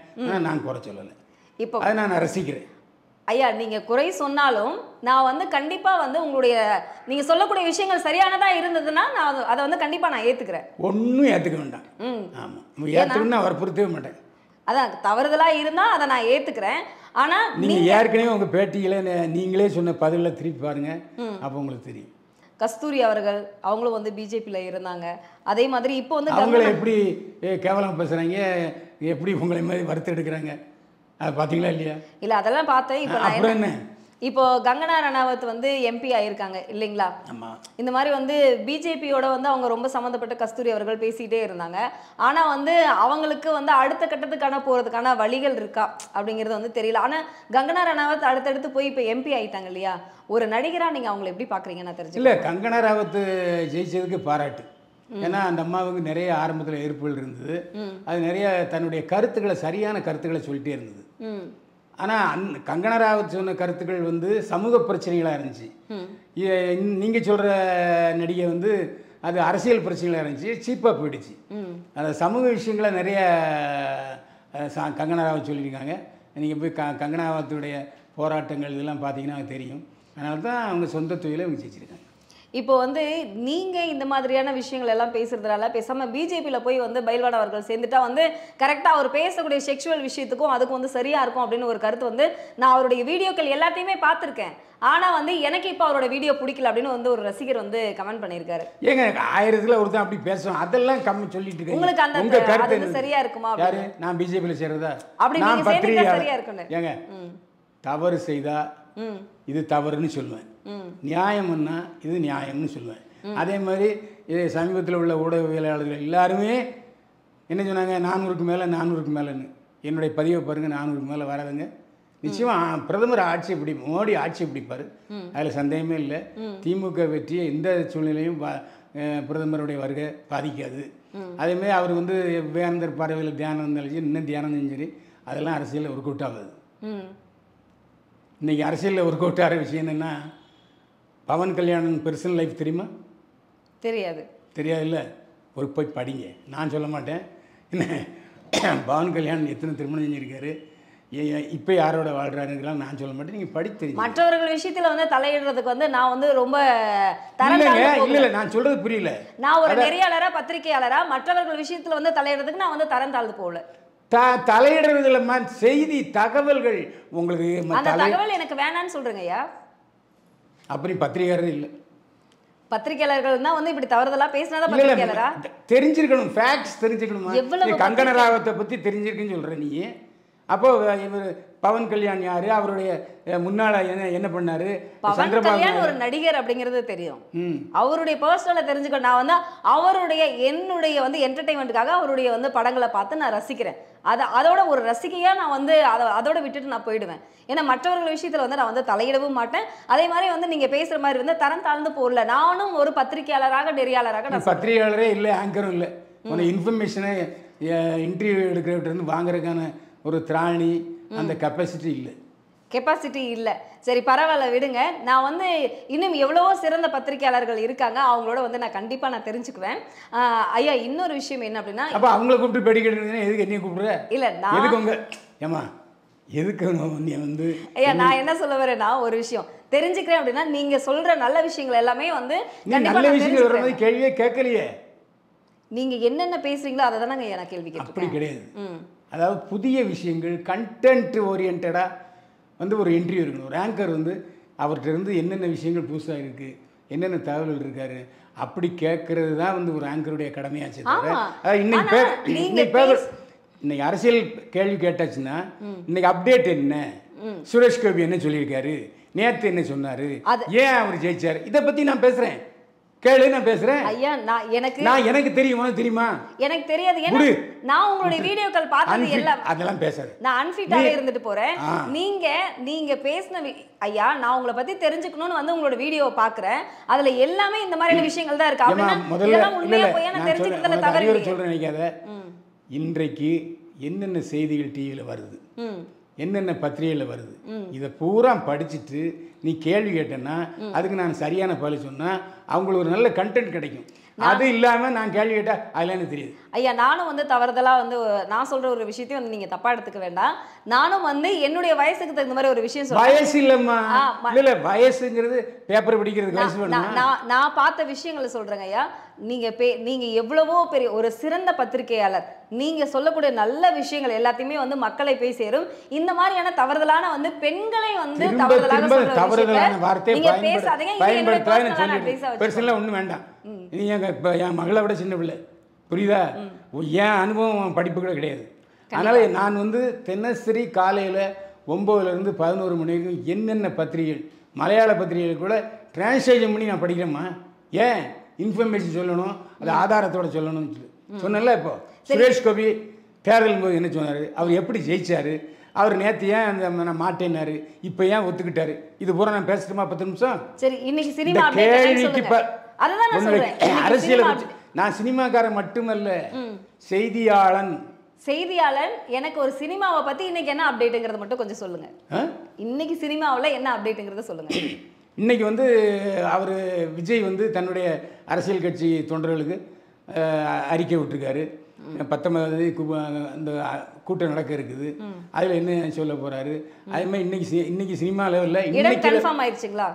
நான் குறை சொல்லலை. இப்போ அதை நான் ரசிக்கிறேன். ஐயா நீங்க குறை சொன்னாலும் நான் வந்து கண்டிப்பா வந்து உங்களுடைய நீங்க சொல்லக்கூடிய விஷயங்கள் சரியானதா இருந்ததுன்னா நான் அது- வந்து கண்டிப்பா நான் ஏத்துக்கிறேன். ஒன்றும் ஏற்றுக்க வேண்டாம். ம். ஆமாம் ஏற்றுக்கணும்னு அவர் பொறுத்தவே மாட்டேன். அதான் தவறுதலா இருந்தா அதை நான் ஏத்துக்கிறேன். ஆனா நீங்கள் ஏற்கனவே உங்கள் பேட்டியில் நீங்களே சொன்ன பதிலில் திருப்பி பாருங்கள் அப்போ உங்களுக்கு தெரியும். கஸ்தூரி அவர்கள் அவங்களும் வந்து பிஜேபியில இருந்தாங்க. அதே மாதிரி இப்போ வந்து அவங்கள எப்படி கேவலம் பேசுகிறாங்க எப்படி உங்களை மாதிரி வறுத்து எடுக்கிறாங்க? அதை பார்த்தீங்களா இல்லையா? இல்ல அதெல்லாம் பார்த்தேன். இப்போ நான் அப்புறம் என்ன- இப்போ கங்கனா ரணாவத் வந்து எம்பி ஆயிருக்காங்க இல்லைங்களா? இந்த மாதிரி வந்து பிஜேபியோட வந்து அவங்க ரொம்ப சம்மந்தப்பட்ட கஸ்தூரி அவர்கள் பேசிட்டே இருந்தாங்க. ஆனா வந்து அவங்களுக்கு வந்து அடுத்த கட்டத்துக்கான போறதுக்கான வழிகள் இருக்கா அப்படிங்கிறது வந்து தெரியல. ஆனா கங்கனா ரணாவத் அடுத்தடுத்து போய் இப்போ எம்பி ஆயிட்டாங்க இல்லையா? ஒரு நடிகரா நீங்க அவங்களை எப்படி பாக்குறீங்க நான் தெரிஞ்சு இல்லை கங்கனா ராவத் ஜெயிச்சதுக்கு பாராட்டு. ஏன்னா அந்த அம்மாவுக்கு நிறைய ஆரம்பத்தில் எதிர்ப்புகள் இருந்தது. அது நிறைய தன்னுடைய கருத்துக்களை சரியான கருத்துக்களை சொல்லிட்டே இருந்தது. ஆனால் அந் கங்கனா ராவத் சொன்ன கருத்துக்கள் வந்து சமூக பிரச்சனைகளாக இருந்துச்சு. நீங்கள் சொல்கிற நடிகை வந்து அது அரசியல் பிரச்சனைகளாக இருந்துச்சு சீப்பாக போயிடுச்சு. அந்த சமூக விஷயங்களை நிறைய சா ச- கங்கனா ராவத் சொல்லியிருக்காங்க. நீங்கள் போய் க கங்கனாவத்துடைய போராட்டங்கள் இதெல்லாம் பார்த்தீங்கன்னா தெரியும். அதனால தான் அவங்க சொந்த தொழிலை அவங்க ஜெயிச்சிருக்காங்க. இப்போ வந்து நீங்க இந்த மாதிரியான விஷயங்கள் எல்லாம் பேசுறதுனால பேசாம பிஜேபியில போய் வந்து பயில்வான் அவர்கள் சேர்ந்துட்டா வந்து கரெக்டா அவர் பேசக்கூடிய செக்ஷுவல் விஷயத்துக்கும் அதுக்கும் வந்து சரியா இருக்கும் அப்படின்னு ஒரு கருத்து வந்து நான் அவருடைய வீடியோக்கள் எல்லாத்தையுமே பார்த்திருக்கேன் ஆனா வந்து எனக்கு இப்போ அவரோட வீடியோ பிடிக்கல அப்படின்னு வந்து ஒரு ரசிகர் வந்து கமெண்ட் பண்ணியிருக்காரு ஏங்க ஆயிரத்தில் ஒருத்தன் அப்படி பேசுவான் அதெல்லாம் கம்மி சொல்லிட்டு இருக்காங்க. உங்களுக்கு அந்த உங்க கருத்து? சரியா இருக்குமா யாரு நான் பிஜேபியில் சேர்றதா அப்படி நான். சரியா இருக்குன்னு. ஏங்க தவறு செய்தா இது தவறுன்னு சொல்லுவேன். நியாயம்னா இது நியாயம்னு சொல்லுவேன். அதே மாதிரி இது சமீபத்தில் உள்ள ஊடகவியலாளர்கள் எல்லாருமே என்ன சொன்னாங்க? நானூறுக்கு மேலே நானூறுக்கு மேலேன்னு. என்னுடைய பதிவை பாருங்கள் நானூறுக்கு மேலே வராதுங்க. நிச்சயமாக பிரதமர் ஆட்சி பிடி மோடி ஆட்சி பிடிப்பார் அதில் சந்தேகமே இல்லை. திமுக வெற்றியை எந்த சூழ்நிலையும் பிரதமருடைய வருகை பாதிக்காது. அதேமாதிரி அவர் வந்து விவேகானந்தர் பறவையில் தியானம் இருந்தாலும் சரி இன்னும் தியானம் செஞ்சும் சரி அதெல்லாம் அரசியலில் ஆகாது. ம். இன்றைக்கி அரசியலில் ஒர்க் அவுட் ஆகிற விஷயம் என்னென்னா பவன் கல்யாணன் பர்சனல் லைஃப் தெரியுமா? தெரியாது. தெரியாதுல்ல? ஒரு போய் படிங்க. நான் சொல்ல மாட்டேன். என்ன? பவன் கல்யாணன் எத்தனை திருமணம் செஞ்சுருக்காரு? இப்போ யாரோட வாழ்கிறாருங்கிறலாம் நான் சொல்ல மாட்டேன். நீங்கள் படி தெரிஞ்சு மற்றவர்கள் விஷயத்துல வந்து தலையிடுறதுக்கு வந்து நான் வந்து ரொம்ப இல்லை. இல்லை நான் சொல்கிறது புரியல. நான் ஒரு நெறியாளரா பத்திரிகையாளரா மற்றவர்கள் விஷயத்துல வந்து தலையிடுறதுக்கு நான் வந்து தரம் தாழ்ந்து போகல. த தலையிடுறதுல செய்தி தகவல்கள் உங்களுக்கு அந்த தகவல் எனக்கு வேணான்னு சொல்றேங்க ஐயா அப்படி பத்திரிகையாளர் இல்லை. பத்திரிகையாளர்கள் தான் வந்து இப்படி தவறுதலா இல்ல, பத்திரிகையாளரா? தெரிஞ்சிருக்கணும் ஃபேக்ட்ஸ் நீ கங்கன ராவத்தை பற்றி தெரிஞ்சிருக்குன்னு சொல்கிற நீ. அப்போ இவர் பவன் கல்யாண் யார்? அவருடைய முன்னால என்ன என்ன பண்ணாரு? பவன் கல்யாண் ஒரு நடிகர் அப்படிங்கிறது தெரியும். அவருடைய பர்சனலை தெரிஞ்சுக்க நான் வந்து அவருடைய என்னுடைய வந்து என்டர்டைன்மெண்ட்டுக்காக அவருடைய வந்து படங்களை பார்த்து நான் ரசிக்கிறேன். அதை அதோட ஒரு ரசிகையா நான் வந்து அதை அதோட விட்டுட்டு நான் போயிடுவேன். ஏன்னா மற்றவர்கள் விஷயத்துல வந்து நான் வந்து தலையிடவும் மாட்டேன். அதே மாதிரி வந்து நீங்க பேசுற மாதிரி வந்து தரம் தாழ்ந்து போடல நானும் ஒரு பத்திரிகையாளராக நெறியாளராக நான் பத்திரிகையாளரே இல்லை ஆங்கரும் இல்லை. இன்ஃபர்மேஷனை இன்டர்வியூ எடுக்கிறவர்கிட்ட வாங்குறதுக்கான ஒரு திராணி அந்த கெப்பாசிட்டி இல்லை. கெப்பாசிட்டி இல்லை. சரி பரவாயில்ல விடுங்க. நான் வந்து இன்னும் எவ்வளவோ சிறந்த பத்திரிகையாளர்கள் இருக்காங்க. அவங்களோட வந்து நான் கண்டிப்பாக நான் தெரிஞ்சுக்குவேன். ஐயா இன்னொரு விஷயம் என்ன அப்படின்னா அப்போ அவங்கள கூப்பிட்டு பேடி கேட்டுருந்தீங்கன்னா எதுக்கு என்னைய கூப்பிடுற? இல்லை நான் எதுக்கு உங்க ஏமா எதுக்கு நீ வந்து ஐயா நான் என்ன சொல்ல வரேன்னா ஒரு விஷயம். தெரிஞ்சுக்கிறேன் அப்படின்னா நீங்க சொல்ற நல்ல விஷயங்கள் எல்லாமே வந்து நல்ல விஷயங்கள். வரும்போது கேள்வியே கேட்கலையே. நீங்க என்னென்ன பேசுறீங்களோ அதை தானே நான் கேள்வி அப்படி கிடையாது. ம். அதாவது புதிய விஷயங்கள் கண்டென்ட் ஓரியன்டாக வந்து ஒரு இன்டர்வியூ இருக்கணும். ஒரு ஆங்கர் வந்து அவர்கிட்ட இருந்து என்னென்ன விஷயங்கள் புதுசாக இருக்குது என்னென்ன தகவல்கள் இருக்காரு அப்படி கேட்கறது தான் வந்து ஒரு ஆங்கருடைய கடமையாச்சு இன்னைக்கு பேர் இன்னைக்கு பேர் இன்னைக்கு அரசியல் கேள்வி கேட்டாச்சுன்னா இன்னைக்கு அப்டேட் என்ன? சுரேஷ் கோபி என்ன சொல்லியிருக்காரு? நேத்து என்ன சொன்னாரு? ஏன் அவர் ஜெயிச்சார்? இதை பத்தி நான் பேசுறேன். கேளு நான் பேசுறேன். ஐயா நான் எனக்கு நான் எனக்கு தெரியும் உனக்கு தெரியுமா? எனக்கு தெரியாது. ஏன்னா. நான் உங்களுடைய வீடியோக்கள் பார்த்தது. எல்லாம் அதெல்லாம் பேசாது. நான் அன்ஃபிட்டாவே இருந்துட்டு போறேன். நீங்க நீங்க பேசின ஐயா நான் உங்களை பத்தி தெரிஞ்சுக்கணும்னு வந்து உங்களோட வீடியோவை பாக்குறேன் அதுல எல்லாமே இந்த மாதிரியான விஷயங்கள் தான் இருக்கு. அப்படின்னா முதல்ல இதெல்லாம் உண்மையா போய் நான் தெரிஞ்சுக்கிறதுல தவறு. சொல்றேன் நினைக்காத. இன்றைக்கு என்னென்ன செய்திகள் டிவியில் வருது? என்னென்ன பத்திரிகையில் வருது? இதை பூரா படிச்சுட்டு நீ கேள்வி கேட்டேன்னா அதுக்கு நான் சரியான பதில் சொன்னா அவங்களுக்கு ஒரு நல்ல கண்டென்ட் கிடைக்கும். அது இல்லாம நான் கேள்வி கேட்டா அதெல்லாம் எனக்கு தெரியுது. ஐயா நானும் வந்து தவறுதலா வந்து நான் சொல்ற ஒரு விஷயத்தையும் வந்து நீங்க தப்பா எடுத்துக்க வேண்டாம். நானும் வந்து என்னுடைய வயசுக்கு தகுந்த மாதிரி ஒரு விஷயம் சொல்றேன். வயசு இல்லைம்மா. இல்ல வயசுங்கிறது பேப்பர் படிக்கிறதுக்கு வயசு நான் நான் பார்த்த விஷயங்களை சொல்றேங்க ஐயா. நீங்க பே நீங்க எவ்வளவோ பெரிய ஒரு சிறந்த பத்திரிகையாளர். நீங்க சொல்லக்கூடிய நல்ல விஷயங்கள் எல்லாத்தையுமே வந்து மக்களை போய் சேரும். இந்த மாதிரியான தவறுதலான வந்து பெண்களை வந்து தவறுதலாக தவறுதலான விஷயத்தை வார்த்தையை நீங்க பயன்படுத்த பேசாதீங்க. ஒன்றும் வேண்டாம். நீ எங்க இப்போ என் மகளை விட சின்ன பிள்ளை. புரியுதா? என் அனுபவம் படிப்பு கூட கிடையாது. அதனால நான் வந்து தினசரி காலையில் ஒம்போதுலேருந்து பதினோரு மணி வரைக்கும் என்னென்ன பத்திரிகைகள் மலையாள பத்திரிகைகள் கூட டிரான்ஸ்லேஷன் பண்ணி நான் படிக்கிறேம்மா. ஏன்? இன்ஃபர்மேஷன் சொல்லணும் அது ஆதாரத்தோட சொல்லணும்னு சொல்லி. சொன்னேன்ல இப்போ? சுரேஷ் கோபி தேர்தல் போது என்ன சொன்னார்? அவர் எப்படி ஜெயிச்சாரு? அவர் நேற்று ஏன் அந்த நான் மாட்டேன்னாரு? இப்போ ஏன் ஒத்துக்கிட்டாரு? இது பூரா நான் பேசட்டுமா? பத்து நிமிஷம்? சரி இன்னைக்கு சினிமா கேள்விக்கு அரசியலை நான் சினிமாக்காரன் மட்டுமல்ல செய்தியாளன். செய்தியாளர் எனக்கு ஒரு சினிமாவை பத்தி இன்னைக்கு என்ன அப்டேட்டுங்கிறத மட்டும் கொஞ்சம் சொல்லுங்க? இன்னைக்கு சினிமாவுல என்ன அப்டேட்டுங்கிறத சொல்லுங்க. இன்னைக்கு வந்து அவர் விஜய் வந்து தன்னுடைய அரசியல் கட்சி தொண்டர்களுக்கு அறிக்கை விட்டுருக்காரு. பத்தொன்பதாம் தேதி கு- அந்த கூட்டம் நடக்க இருக்குது. அதில் என்ன சொல்ல போறாரு? அதே மாதிரி இன்னைக்கு இன்னைக்கு சினிமா லெவலில் இன்னைக்கு கன்ஃபார்ம் ஆயிடுச்சுங்களா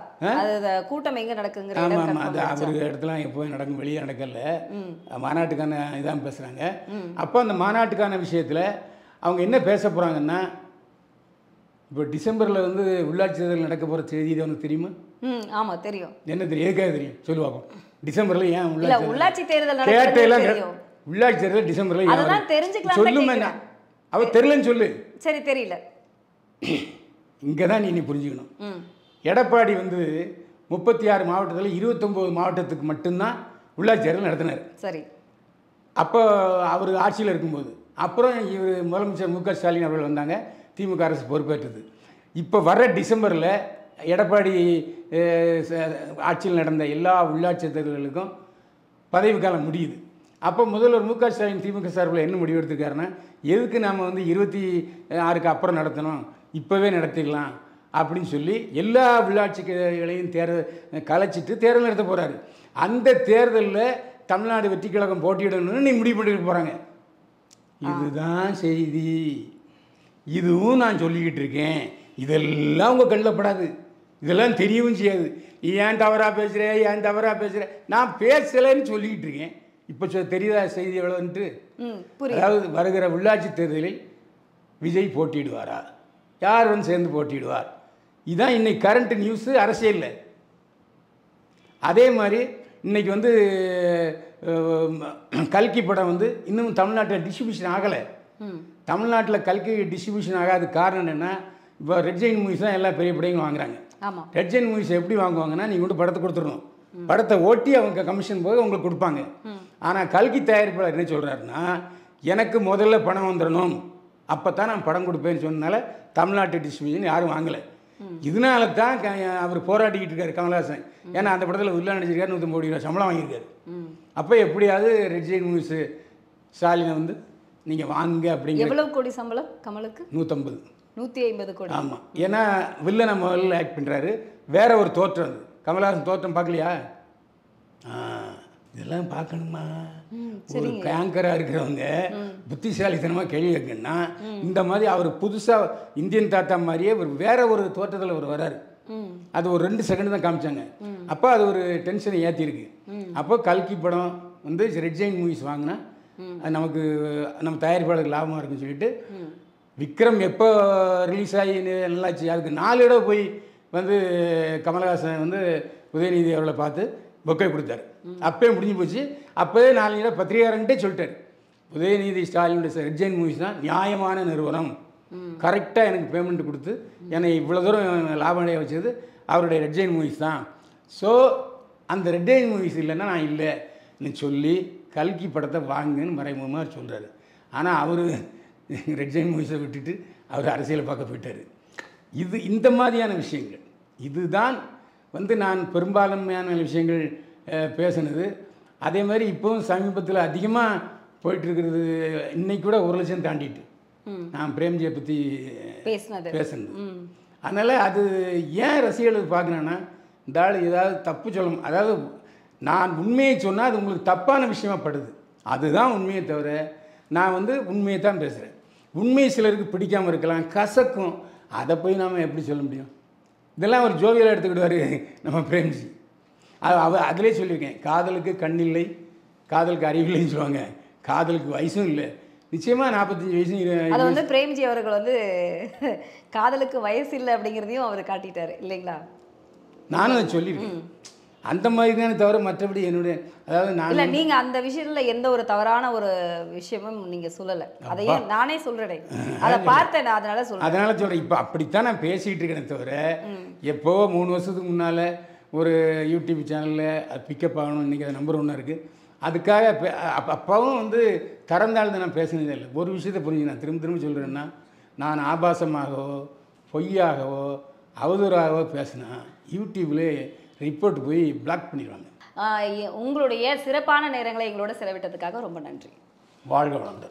கூட்டம் எங்க நடக்குங்கிற ஆமாம் ஆமாம் அது அவர் இடத்துல எப்போவும் நடக்கும். வெளியே நடக்கல. மாநாட்டுக்கான இதான் பேசுகிறாங்க அப்போ அந்த மாநாட்டுக்கான விஷயத்தில் அவங்க என்ன பேச போகிறாங்கன்னா இப்போ டிசம்பரில் வந்து உள்ளாட்சி தேர்தல் நடக்க போகிற செய்தி இது உனக்கு தெரியுமா? ம் ஆமா தெரியும். என்ன தெரியும்? எதுக்காக தெரியும்? சொல்லுவாங்க டிசம்பரில் ஏன் உள்ளாட்சி தேர்தல் கேட்டையெல்லாம் உள்ளாட்சி தேர்தல் டிசம்பரில் அதெல்லாம் தான் சொல்லுமா. அவ தெரிலன்னு சொல்லு. சரி தெரியல. இங்கே தான் நீ புரிஞ்சுக்கணும். எடப்பாடி வந்து முப்பத்தி ஆறு மாவட்டத்தில் இருபத்தொம்போது மாவட்டத்துக்கு மட்டும்தான் உள்ளாட்சி தேர்தல் நடத்தினார். சரி. அப்போ அவர் ஆட்சியில் இருக்கும்போது அப்புறம் இவர் முதலமைச்சர் மு க ஸ்டாலின் அவர்கள் வந்தாங்க திமுக அரசு பொறுப்பேற்றது. இப்போ வர டிசம்பரில் எடப்பாடி ஆட்சியில் நடந்த எல்லா உள்ளாட்சி தேர்தல்களுக்கும் பதவிக்காலம் முடியுது. அப்போ முதல்வர் மு க ஸ்டாலின் திமுக சார்பில் என்ன முடிவு எடுத்திருக்காருன்னா எதுக்கு நாம் வந்து இருபத்தி ஆறுக்கு அப்புறம் நடத்தணும்? இப்போவே நடத்திக்கலாம் அப்படின்னு சொல்லி எல்லா உள்ளாட்சிகளையும் தேர்தல் கலைச்சிட்டு தேர்தல் நடத்த போகிறாரு அந்த தேர்தலில் தமிழ்நாடு வெற்றி கழகம் போட்டியிடணும்னு நீ முடிவு பண்ணிட்டு போகிறாங்க இதுதான் செய்தி. இதுவும் நான் சொல்லிக்கிட்டு இருக்கேன். இதெல்லாம் உங்கள் கண்ணில் இதெல்லாம் தெரியவும் செய்யாது. நீ ஏன் தவறாக பேசுகிற ஏன் தவறாக பேசுகிற நான் பேசலைன்னு சொல்லிக்கிட்டு இருக்கேன். இப்போ தெரியுதா செய்தி எவ்வளோன்ட்டு அதாவது வருகிற உள்ளாட்சி தேர்தலில் விஜய் போட்டியிடுவாரா? யார் வந்து சேர்ந்து போட்டியிடுவார்? இதான் இன்னைக்கு கரண்ட் நியூஸு அரசியலில் அதே மாதிரி இன்னைக்கு வந்து கல்கி படம் வந்து இன்னும் தமிழ்நாட்டில் டிஸ்ட்ரிபியூஷன் ஆகலை. தமிழ்நாட்டில் கல்கி டிஸ்ட்ரிபியூஷன் ஆகாத காரணம் என்னென்னா இப்போ ரெட் ஜெயின் மூவிஸ் தான் எல்லா பெரிய படையும் வாங்குறாங்க. ரெட் ஜெயின் மூவிஸ் எப்படி வாங்குவாங்கன்னா நீங்கள் கொண்டு படத்தை கொடுத்துடணும். படத்தை ஓட்டி அவங்க கமிஷன் போக உங்களுக்கு கொடுப்பாங்க. ஆனால் கல்கி தயாரிப்பாளர் என்ன சொல்கிறாருன்னா எனக்கு முதல்ல பணம் வந்துடணும் அப்போ தான் நான் படம் கொடுப்பேன்னு சொன்னனால தமிழ்நாட்டு டிஸ்ட்ரிபியூஷன் யாரும் வாங்கலை. இதனால தான் அவர் போராடிக்கிட்டு இருக்காரு கமல்ஹாசன். ஏன்னா அந்த படத்தில் உள்ள நடிச்சிருக்காரு நூற்றி கோடி ரூபா சம்பளம் வாங்கியிருக்காரு. அப்போ எப்படியாவது ரெட் ஜெயின் மூவிஸு ஸ்டாலினை வந்து நீங்கள் வாங்க அப்படிங்கிற எவ்வளவு கோடி சம்பளம் கமலுக்கு? நூற்றம்பது நூத்தி ஐம்பது கோடி. ஆமாம் ஏன்னா வில்லனை முதல்ல ஆக்ட் பண்ணுறாரு வேற ஒரு தோற்றம் அது. கமலஹாசன் தோற்றம் பார்க்கலையா? ஆ. இதெல்லாம் பார்க்கணுமா? ஒரு கேங்கராக இருக்கிறவங்க புத்திசாலித்தனமாக கேள்வி கேட்கணும்னா இந்த மாதிரி அவர் புதுசாக இந்தியன் தாத்தா மாதிரியே ஒரு வேற ஒரு தோற்றத்தில் அவர் வராரு. அது ஒரு ரெண்டு செகண்ட் தான் காமிச்சாங்க. அப்போ அது ஒரு டென்ஷனை ஏற்றிருக்கு அப்போ கல்கி படம் வந்து ரெட் ஜெயின் மூவிஸ் வாங்கினா அது நமக்கு நம்ம தயாரிப்பாளருக்கு லாபமாக இருக்குன்னு சொல்லிட்டு விக்ரம் எப்போ ரிலீஸ் ஆகி நல்லாச்சு அதுக்கு நாலு இடம் போய் வந்து கமலஹாசன் வந்து உதயநிதி அவர்களை பார்த்து பொக்கை கொடுத்தாரு. அப்பயே முடிஞ்சு போச்சு. அப்போவே நாலு பத்திரிகாரன்ட்டே சொல்லிட்டாரு. உதயநிதி ஸ்டாலினுடைய ரெட்ஜைன் மூவிஸ் தான் நியாயமான நிறுவனம். கரெக்டாக எனக்கு பேமெண்ட் கொடுத்து என்னை இவ்வளோ தூரம் லாபம் அடைய வச்சது அவருடைய ரெட்ஜைன் மூவிஸ் தான். ஸோ அந்த ரெட்ஜைன் மூவிஸ் இல்லைன்னா நான் இல்லைன்னு சொல்லி கல்கி படத்தை வாங்குன்னு மறைமுகமாக சொல்கிறாரு ஆனால் அவர் ரெட்ஜைன் மூவிஸை விட்டுட்டு அவர் அரசியலை பார்க்க போயிட்டார். இது இந்த மாதிரியான விஷயங்கள். இதுதான் வந்து நான் பெரும்பான்மையான விஷயங்கள் பேசுனது. அதே மாதிரி இப்போவும் சமீபத்தில் அதிகமாக போயிட்டுருக்கிறது இன்னைக்கு கூட ஒரு லட்சம் தாண்டிட்டு. நான் பிரேம்ஜியை பற்றி பேசுனது. பேசுனது. அதனால் அது ஏன் ரசிகர்களுக்கு பார்க்கணுன்னா இந்த ஆள் ஏதாவது தப்பு சொல்லணும். அதாவது நான் உண்மையை சொன்னால் அது உங்களுக்கு தப்பான விஷயமா படுது. அதுதான் உண்மையை தவிர நான் வந்து உண்மையை தான் பேசுகிறேன் உண்மை சிலருக்கு பிடிக்காமல் இருக்கலாம் கசக்கும். அதை போய் நாம் எப்படி சொல்ல முடியும்? இதெல்லாம் ஒரு ஜோவியலாக எடுத்துக்கிடுவார் நம்ம பிரேம்ஜி. அது அவ அதிலே சொல்லியிருக்கேன் காதலுக்கு கண்ணில்லை காதலுக்கு அறிவில்லைன்னு சொல்லுவாங்க. காதலுக்கு வயசும் இல்லை. நிச்சயமாக நாற்பத்தஞ்சு வயசு அது வந்து பிரேம்ஜி அவர்கள் வந்து காதலுக்கு வயசு இல்லை அப்படிங்கிறதையும் அவர் காட்டிட்டாரு இல்லைங்களா? நானும் அதை சொல்லியிருக்கேன். அந்த மாதிரி தானே தவிர மற்றபடி என்னுடைய அதாவது நான் இல்ல நீங்க அந்த விஷயத்துல எந்த ஒரு தவறான ஒரு விஷயமும் நீங்க சொல்லல. அதையே நானே சொல்றேன். அதை பார்த்தேன் நான் அதனால சொல்றேன். அதனால சொல்கிறேன் இப்போ அப்படித்தான் நான் பேசிகிட்டு இருக்கேனே தவிர எப்போ மூணு வருஷத்துக்கு முன்னால் ஒரு யூடியூப் சேனலில் பிக்கப் ஆகணும் இன்றைக்கி அது நம்பர் ஒன்றா இருக்குது அதுக்காக அப்பவும் வந்து திறந்தாழ்ந்து நான் பேசினதே இல்லை. ஒரு விஷயத்தை புரிஞ்சு நான் திரும்ப திரும்ப சொல்கிறேன்னா நான் ஆபாசமாகவோ பொய்யாகவோ அவதூறாகவோ பேசினா யூடியூப்ல ரிப்போர்ட் போய் பிளாக் பண்ணிடுவாங்க. உங்களுடைய சிறப்பான நேரங்களை எங்களோட செலவிட்டதுக்காக ரொம்ப நன்றி. வாழ்க வளர்ந்து